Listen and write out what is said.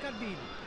Scardini.